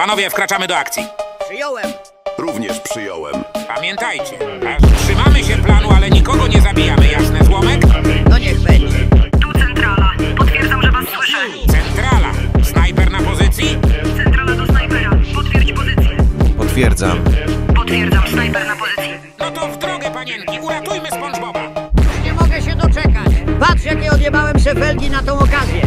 Panowie, wkraczamy do akcji. Przyjąłem. Również przyjąłem. Pamiętajcie, aż trzymamy się planu, ale nikogo nie zabijamy, jasne złomek? No niech będzie. Tu centrala. Potwierdzam, że was słyszę. Centrala. Snajper na pozycji? Centrala do snajpera. Potwierdź pozycję. Potwierdzam. Potwierdzam, snajper na pozycji. No to w drogę, panienki, uratujmy SpongeBoba. Nie mogę się doczekać. Patrz, jakie odjebałem szefelgi na tą okazję.